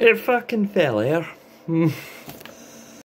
It fucking fell air.